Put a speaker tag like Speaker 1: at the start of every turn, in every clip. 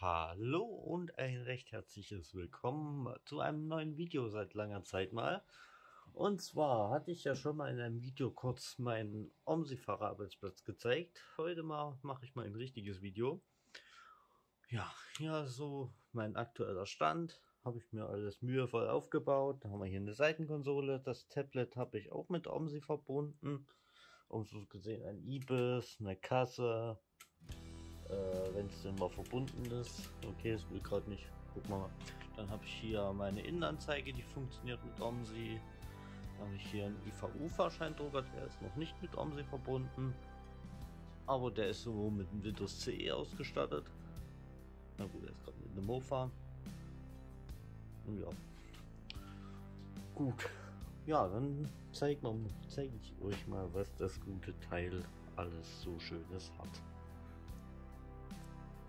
Speaker 1: Hallo und ein recht herzliches Willkommen zu einem neuen Video seit langer Zeit mal. Und zwar hatte ich ja schon mal in einem Video kurz meinen OMSI-Fahrerarbeitsplatz gezeigt. Heute mal mache ich mal ein richtiges Video. Ja, hier so mein aktueller Stand. Habe ich mir alles mühevoll aufgebaut. Da haben wir hier eine Seitenkonsole. Das Tablet habe ich auch mit OMSI verbunden. Um so gesehen ein IBIS, eine Kasse, äh, wenn es denn mal verbunden ist. Okay, es will gerade nicht. Guck mal. Dann habe ich hier meine Innenanzeige, die funktioniert mit OMSI. Dann habe ich hier einen IVU-Fahrscheindrucker, der ist noch nicht mit OMSI verbunden. Aber der ist so mit dem Windows CE ausgestattet. Na gut, er ist gerade mit einem Mofa. Ja. Gut. Ja, dann zeige zeig ich euch mal, was das gute Teil alles so Schönes hat.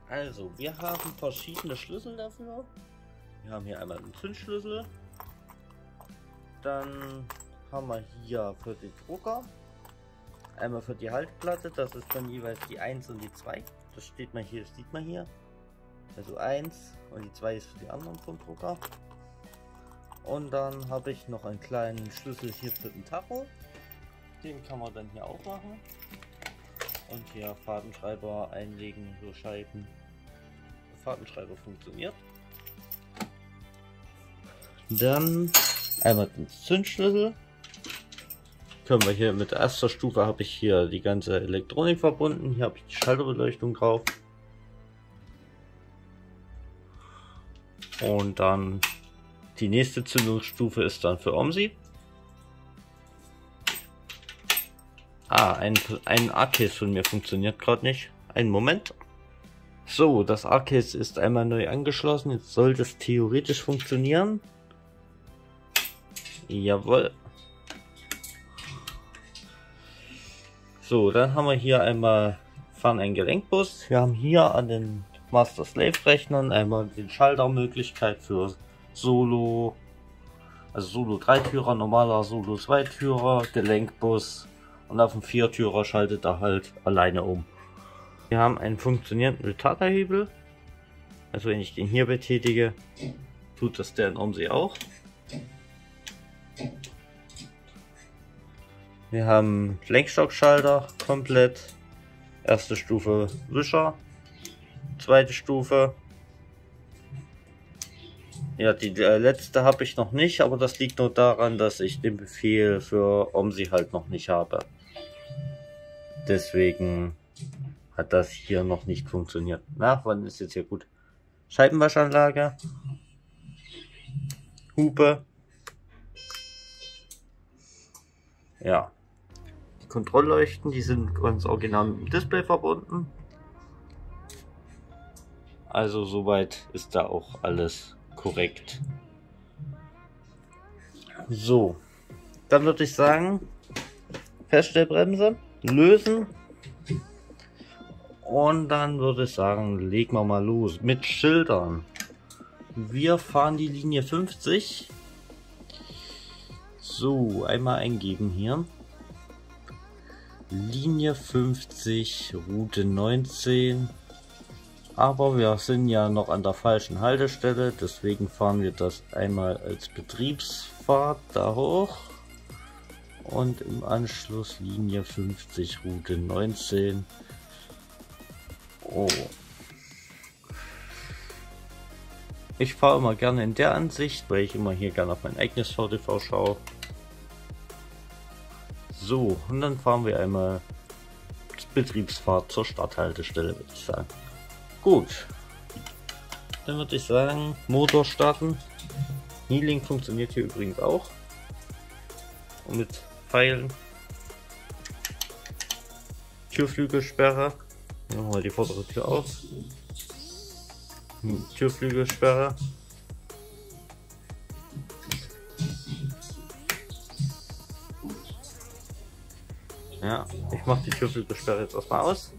Speaker 1: Also, wir haben verschiedene Schlüssel dafür. Wir haben hier einmal einen Zündschlüssel. Dann haben wir hier für den Drucker. Einmal für die Haltplatte, das ist dann jeweils die 1 und die 2. Das steht man hier, sieht man hier. Also 1 und die 2 ist für die anderen vom Drucker. Und dann habe ich noch einen kleinen Schlüssel hier für den Tacho. Den kann man dann hier auch machen. Und hier Fadenschreiber einlegen, so Scheiben. Fadenschreiber funktioniert. Dann einmal den Zündschlüssel. Können wir hier mit erster Stufe habe ich hier die ganze Elektronik verbunden. Hier habe ich die Schalterbeleuchtung drauf. Und dann die nächste Zündungsstufe ist dann für OMSI. Ah, ein, ein A-Case von mir funktioniert gerade nicht. Einen Moment. So, das A-Case ist einmal neu angeschlossen. Jetzt sollte es theoretisch funktionieren. Jawohl. So, dann haben wir hier einmal fahren ein Gelenkbus. Wir haben hier an den Master-Slave-Rechnern einmal die Schaltermöglichkeit für Solo, also Solo 3-Türer, normaler Solo 2-Türer, Gelenkbus und auf dem Viertürer schaltet er halt alleine um. Wir haben einen funktionierenden Retarderhebel. Also wenn ich den hier betätige, tut das der in OMSI auch. Wir haben Lenkstockschalter komplett. Erste Stufe Wischer. Zweite Stufe. Ja, die äh, letzte habe ich noch nicht, aber das liegt nur daran, dass ich den Befehl für OMSI halt noch nicht habe. Deswegen hat das hier noch nicht funktioniert. Na, wann ist jetzt hier gut? Scheibenwaschanlage. Hupe. Ja. Die Kontrollleuchten, die sind ganz original mit dem Display verbunden. Also soweit ist da auch alles korrekt. So. Dann würde ich sagen, Feststellbremse lösen. Und dann würde ich sagen, legen wir mal los mit Schildern. Wir fahren die Linie 50. So, einmal eingeben hier. Linie 50, Route 19. Aber wir sind ja noch an der falschen Haltestelle, deswegen fahren wir das einmal als Betriebsfahrt da hoch und im Anschluss Linie 50 Route 19. Oh. Ich fahre immer gerne in der Ansicht, weil ich immer hier gerne auf mein eigenes VTV schaue. So, und dann fahren wir einmal Betriebsfahrt zur Starthaltestelle, würde ich sagen. Gut. Dann würde ich sagen, Motor starten. Kneeling funktioniert hier übrigens auch. Und mit Pfeilen. Türflügelsperre. Machen wir die vordere Tür auf. Hm, Türflügelsperre. Ja, ich mache die Türflügelsperre jetzt erstmal aus.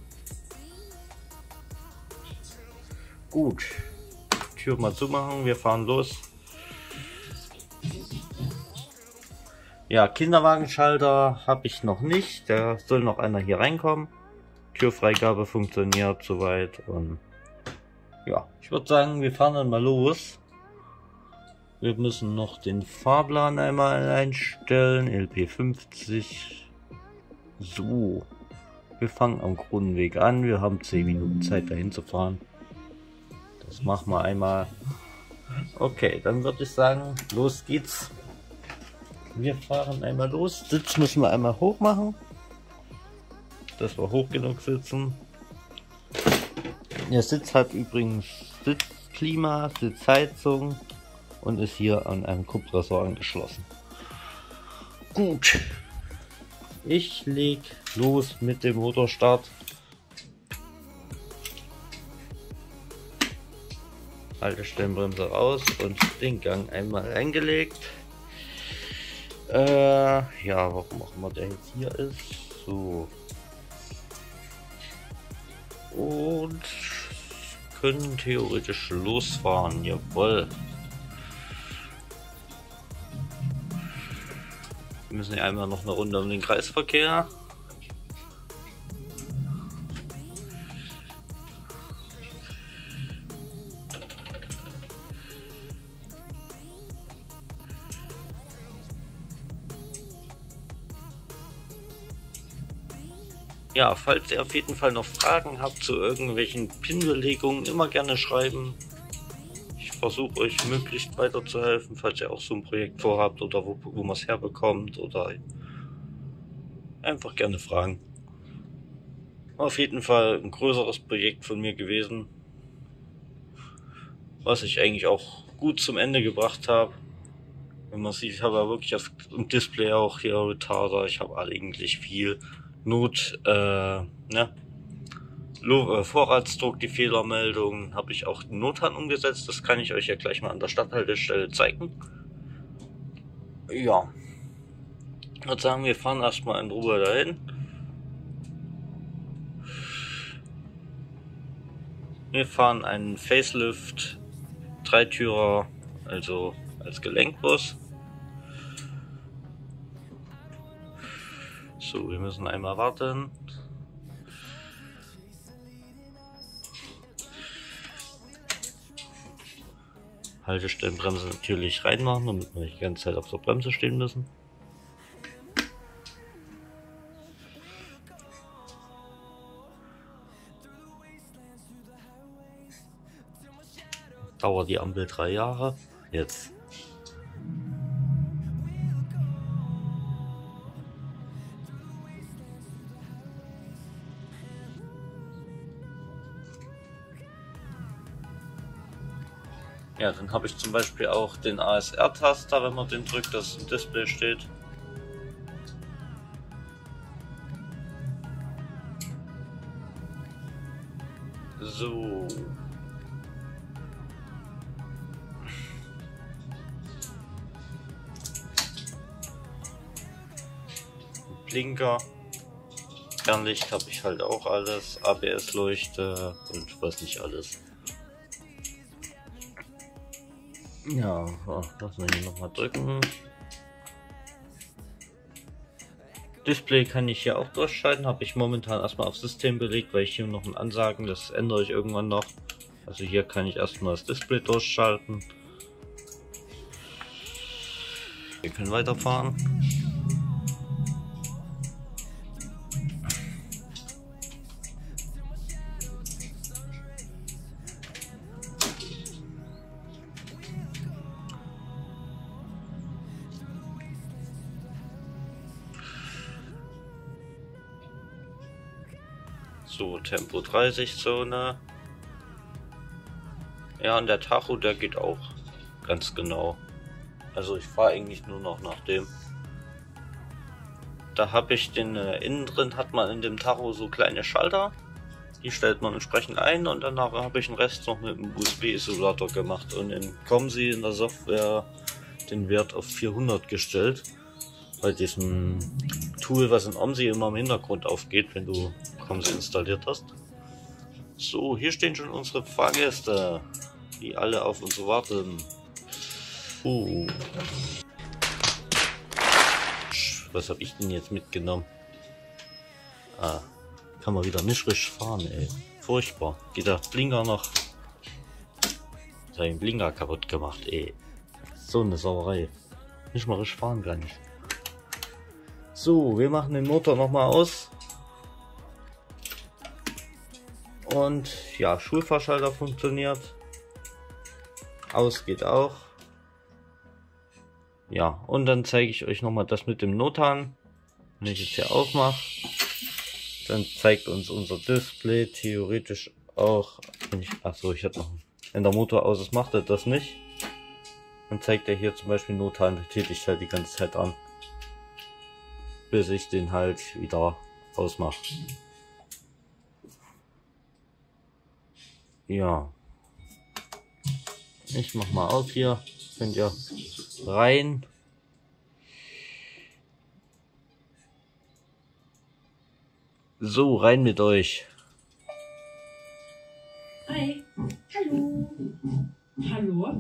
Speaker 1: Gut. Tür mal zumachen, wir fahren los. Ja, Kinderwagenschalter habe ich noch nicht. Da soll noch einer hier reinkommen. Türfreigabe funktioniert soweit und Ja, ich würde sagen, wir fahren dann mal los. Wir müssen noch den Fahrplan einmal einstellen. LP50. So. Wir fangen am Kronenweg an. Wir haben 10 Minuten Zeit dahin zu fahren. Das machen wir einmal. Okay, dann würde ich sagen, los geht's. Wir fahren einmal los. Sitz müssen wir einmal hoch machen. Dass wir hoch genug sitzen. Der Sitz hat übrigens Sitzklima, Sitzheizung und ist hier an einen Kompressor angeschlossen. Gut. Ich leg los mit dem Motorstart. Haltestellenbremse raus und den Gang einmal eingelegt. Äh, ja, warum auch immer der jetzt hier ist. So. Und können theoretisch losfahren. Jawohl. Wir müssen ja einmal noch eine Runde um den Kreisverkehr. Ja, falls ihr auf jeden Fall noch Fragen habt zu irgendwelchen Pin-Belegungen, immer gerne schreiben. Ich versuche euch möglichst weiterzuhelfen, falls ihr auch so ein Projekt vorhabt oder wo, wo man es herbekommt oder einfach gerne fragen. Auf jeden Fall ein größeres Projekt von mir gewesen, was ich eigentlich auch gut zum Ende gebracht habe. Wenn man sieht, ich habe ja wirklich auf dem Display auch hier Retarder, ich habe eigentlich viel Not, äh, ne? Vorratsdruck, die Fehlermeldung, habe ich auch Nothand umgesetzt. Das kann ich euch ja gleich mal an der Stadthaltestelle zeigen. Ja. Ich würde sagen, wir fahren erstmal in Ruhe dahin. Wir fahren einen Facelift, Dreitürer, also als Gelenkbus. So, wir müssen einmal warten. Haltestellenbremse natürlich reinmachen, damit wir nicht die ganze Zeit auf der Bremse stehen müssen. Dauert die Ampel drei Jahre. Jetzt Ja, dann habe ich zum Beispiel auch den ASR-Taster, wenn man den drückt, dass im Display steht. So. Blinker. Fernlicht habe ich halt auch alles. ABS-Leuchte und was nicht alles. Ja, lassen wir hier nochmal drücken. Display kann ich hier auch durchschalten, habe ich momentan erstmal auf System belegt, weil ich hier noch ein Ansagen, das ändere ich irgendwann noch. Also hier kann ich erstmal das Display durchschalten. Wir können weiterfahren. 32-Zone. Ja, und der Tacho, der geht auch ganz genau. Also ich fahre eigentlich nur noch nach dem. Da habe ich den äh, innen drin, hat man in dem Tacho so kleine Schalter. Die stellt man entsprechend ein und danach habe ich den Rest noch mit dem USB-Isolator gemacht und in COMSI in der Software den Wert auf 400 gestellt. Bei diesem Tool, was in OMSI immer im Hintergrund aufgeht, wenn du COMSI installiert hast. So, hier stehen schon unsere Fahrgäste, die alle auf uns warten. Uh. Was habe ich denn jetzt mitgenommen? Ah, kann man wieder nicht richtig fahren, ey. Furchtbar. Geht der Blinker noch? seinen Blinker kaputt gemacht, ey. So eine Sauerei. Nicht mal richtig fahren kann ich. So, wir machen den Motor nochmal aus. Und ja, Schulfahrschalter funktioniert. Aus geht auch. Ja, und dann zeige ich euch nochmal das mit dem Notan. Wenn ich jetzt hier aufmache, dann zeigt uns unser Display theoretisch auch, wenn ich, achso, ich habe noch, wenn der Motor aus ist, macht er das nicht. Dann zeigt er hier zum Beispiel Notan, tätigt halt die ganze Zeit an. Bis ich den halt wieder ausmache. Ja. Ich mach mal auf hier. Könnt ihr rein. So, rein mit euch.
Speaker 2: Hi. Hallo. Hallo.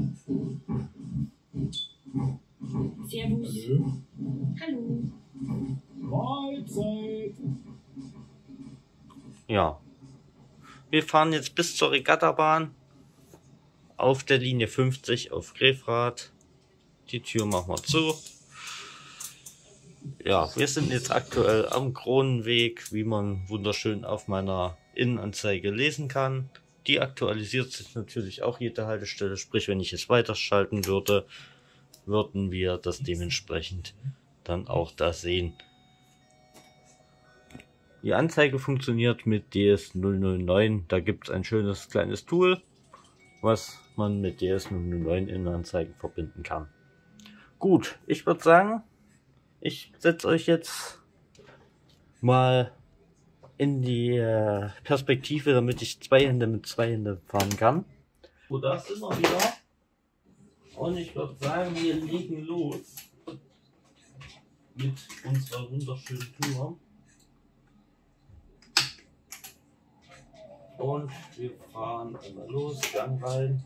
Speaker 2: Servus. Hallo.
Speaker 3: Mahlzeit.
Speaker 1: Ja. Wir fahren jetzt bis zur Regattabahn auf der Linie 50 auf Grefrath. Die Tür machen wir zu. Ja, wir sind jetzt aktuell am Kronenweg, wie man wunderschön auf meiner Innenanzeige lesen kann. Die aktualisiert sich natürlich auch jede Haltestelle, sprich wenn ich es weiterschalten würde, würden wir das dementsprechend dann auch da sehen. Die Anzeige funktioniert mit DS009. Da gibt es ein schönes kleines Tool, was man mit DS009 Innenanzeigen verbinden kann. Gut, ich würde sagen, ich setze euch jetzt mal in die äh, Perspektive, damit ich zwei Hände mit zwei Händen fahren kann. So, da sind wir wieder. Und ich würde sagen, wir legen los mit unserer wunderschönen Tour. Und wir fahren einmal los, Gang rein.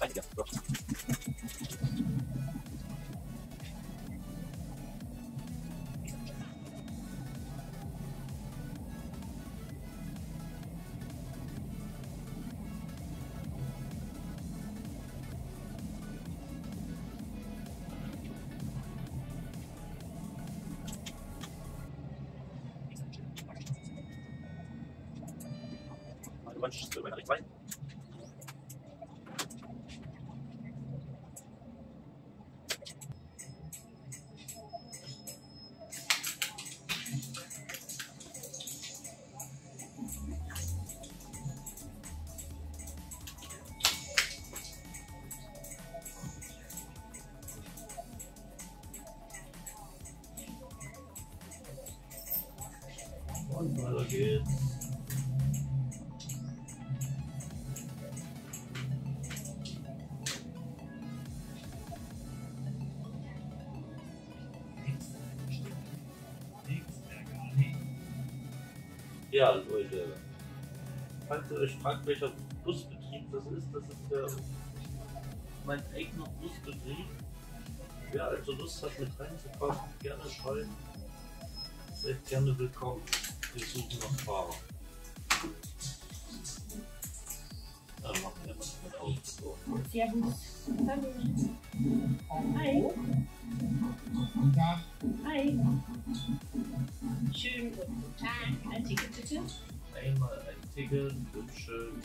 Speaker 1: Seid ihr? Du manchst du rechts rein. Geht's. Ja, Leute. Falls ihr euch fragt, welcher Busbetrieb das ist, das ist der mein eigener Busbetrieb. Wer also Lust hat, mit reinzukommen, gerne schreiben. Seid gerne willkommen. Wir suchen noch Fahrer. Dann machen wir was mit auf. So.
Speaker 2: Servus. Hallo. Hi.
Speaker 3: Guten Tag.
Speaker 2: Hi. Schönen guten Tag. Ein Ticket bitte.
Speaker 1: Einmal ein Ticket, bitteschön.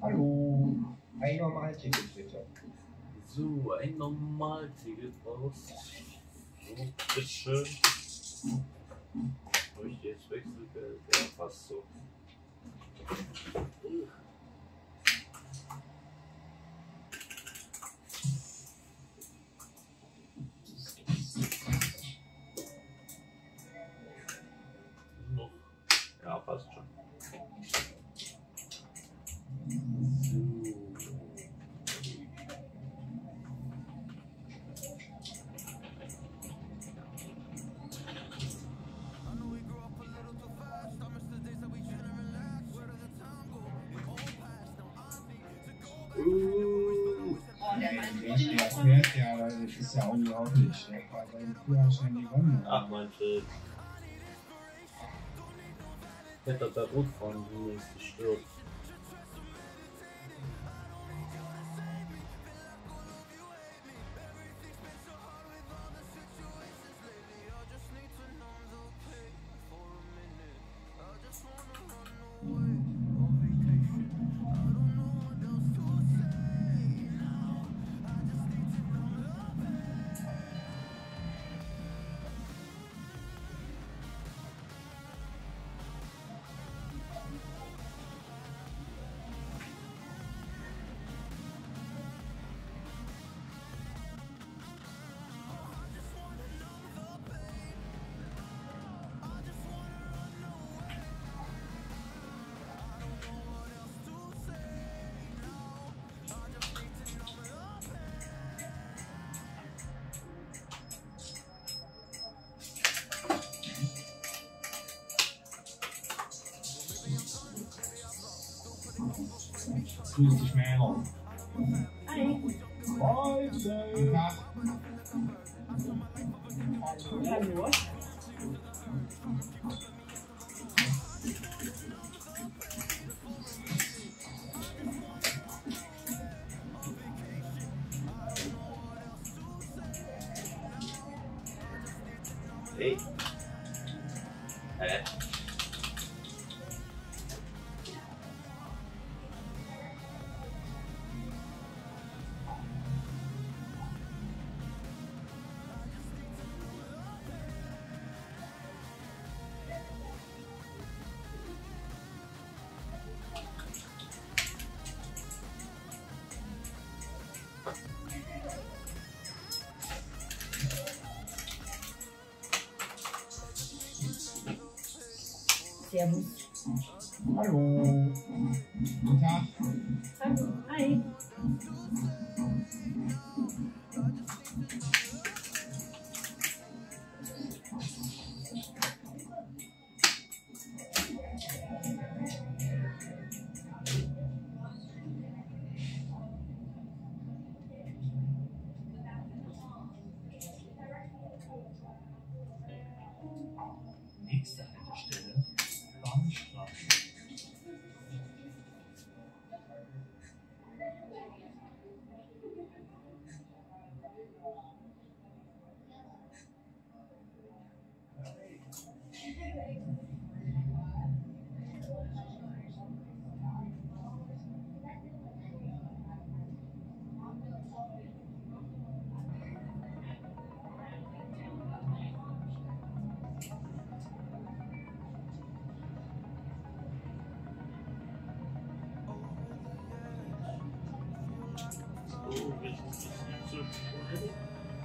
Speaker 3: Hallo. Ein Normalticket bitte.
Speaker 1: So, ein Normalticket raus. So, bitteschön. Ich jetzt Wechselgeld? Ja, fast so.
Speaker 3: Hat seinen Führerschein gewonnen.
Speaker 1: ach mein Schild. Hätte da gut von mir ist gestürzt.
Speaker 3: Grüß dich, Mädel.
Speaker 2: Hi.
Speaker 3: Guten Tag.
Speaker 2: Hallo.
Speaker 1: Hey.
Speaker 2: Servus.
Speaker 3: Hallo. Guten Tag.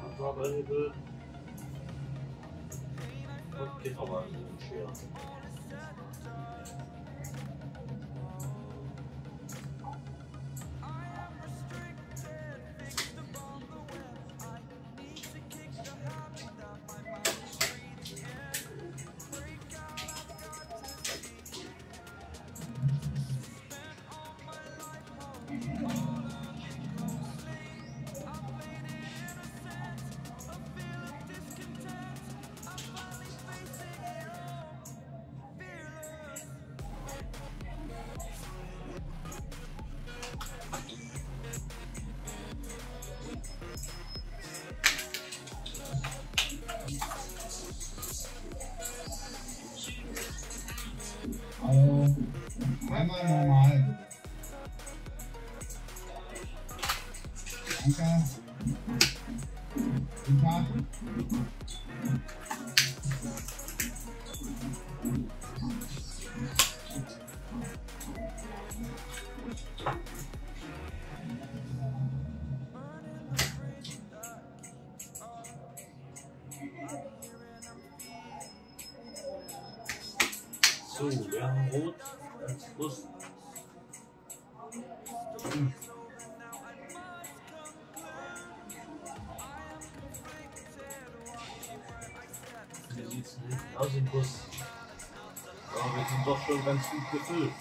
Speaker 1: Abarbeitet. Und geht aber schwer. doch schon ganz gut gefüllt.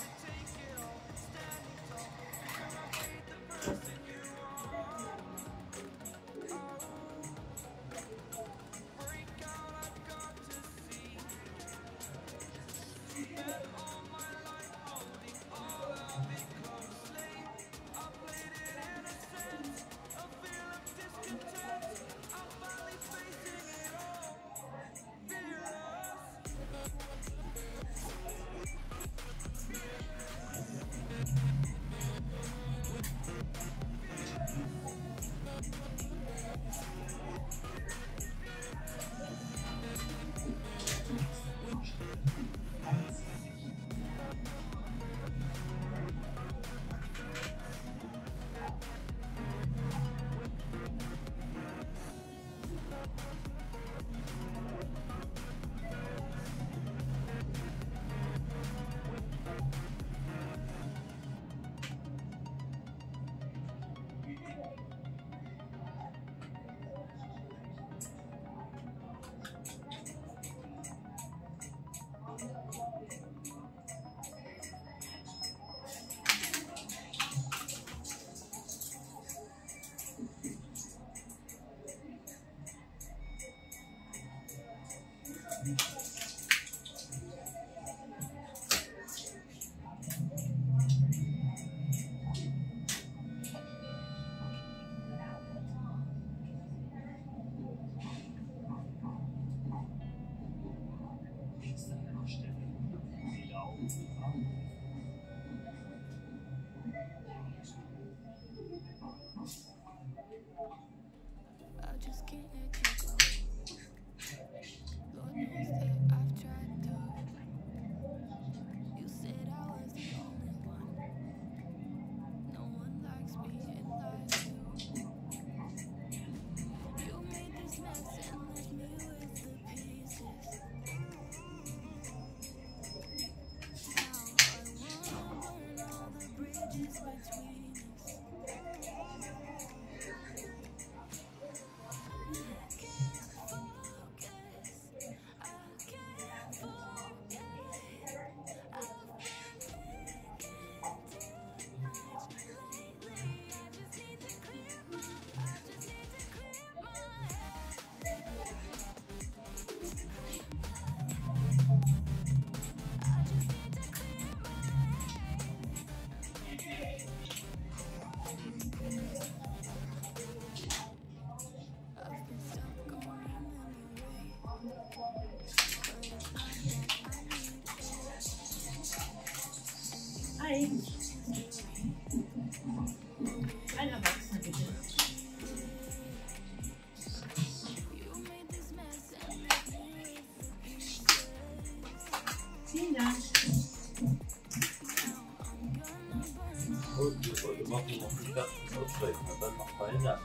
Speaker 4: gedacht.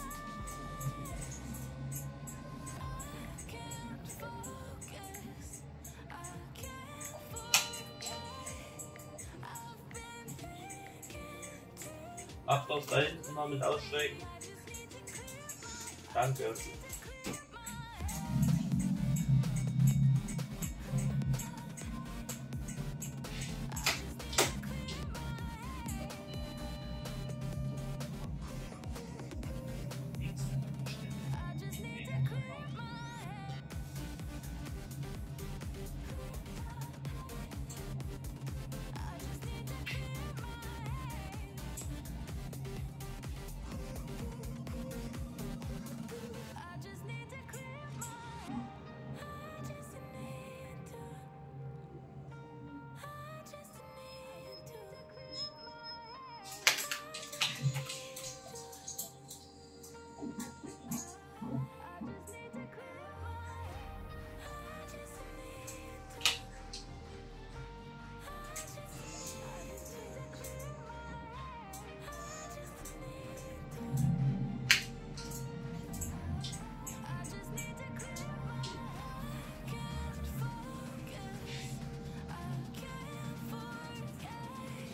Speaker 1: Acht auf da hinten mal mit aussteigen. Danke.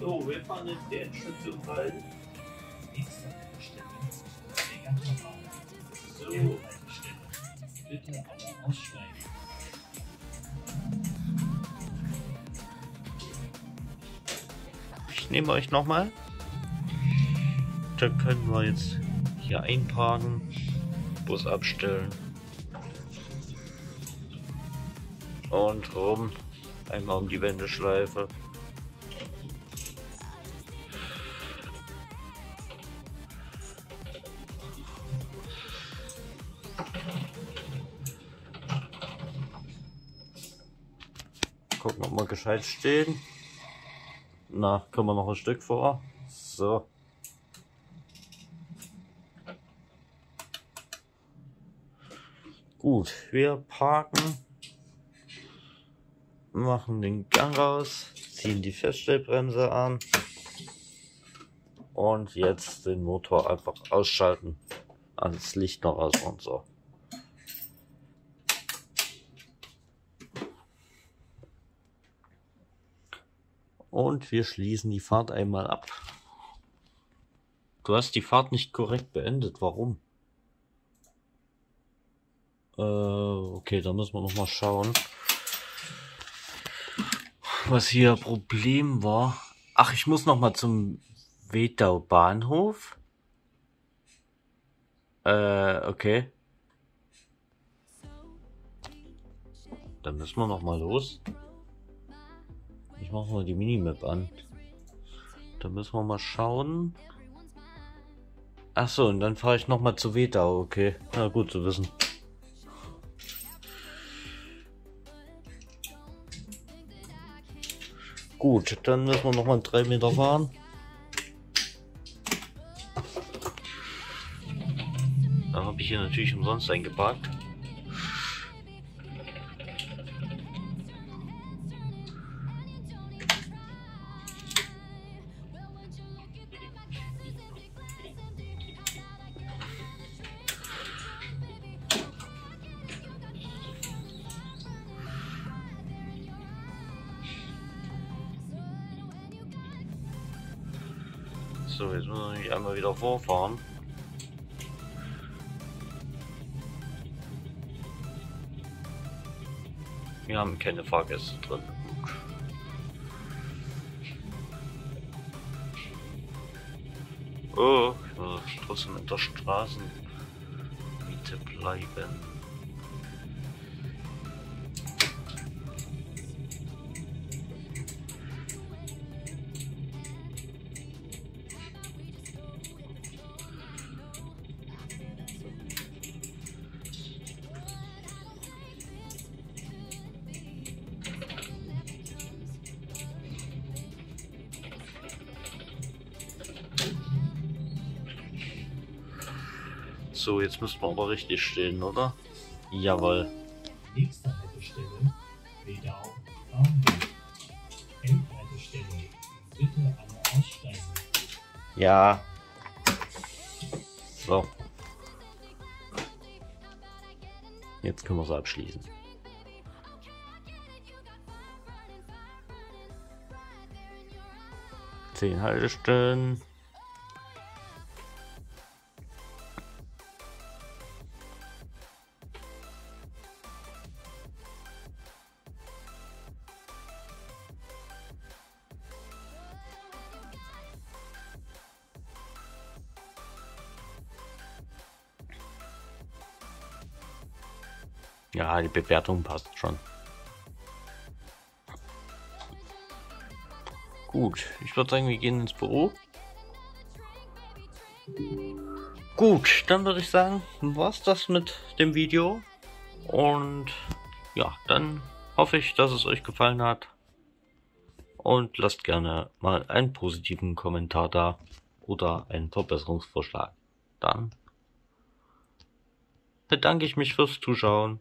Speaker 1: Wir fahren in der Endstation rein.
Speaker 3: Nächste Wegachterbahn.
Speaker 1: So,
Speaker 3: Haltestelle. Bitte alle aussteigen.
Speaker 1: ich nehme euch nochmal. Dann können wir jetzt hier einparken, Bus abstellen. Und rum, einmal um die Wendeschleife. Gescheit stehen. Na, kommen wir noch ein Stück vor. So. Gut, wir parken, machen den Gang raus, ziehen die Feststellbremse an und jetzt den Motor einfach ausschalten, ans Licht noch aus und so. Und wir schließen die Fahrt einmal ab. Du hast die Fahrt nicht korrekt beendet. Warum? Äh, okay, da müssen wir noch mal schauen. Was hier Problem war. Ach, ich muss noch mal zum Wedau Bahnhof. Äh, okay. Dann müssen wir noch mal los. Ich mache mal die Minimap an. Da müssen wir mal schauen. Ach so, und dann fahre ich noch mal zu Wedau. Okay, na gut zu wissen. Gut, dann müssen wir noch mal drei Meter fahren. Da habe ich hier natürlich umsonst eingeparkt. Keine Fahrgäste drin. Oh, ich muss trotzdem in der Straßenmiete bleiben. So, jetzt müssen wir aber richtig stehen, oder? Jawohl.
Speaker 3: Nächste Haltestelle, Wedau. Endhaltestelle, bitte alle aussteigen.
Speaker 1: Ja. So. Jetzt können wir es abschließen. Zehn Haltestellen. Die Bewertung passt schon. Gut, ich würde sagen, wir gehen ins Büro. Gut, dann würde ich sagen, war's das mit dem Video. Und ja, dann hoffe ich, dass es euch gefallen hat. Und lasst gerne mal einen positiven Kommentar da oder einen Verbesserungsvorschlag. Dann bedanke ich mich fürs Zuschauen.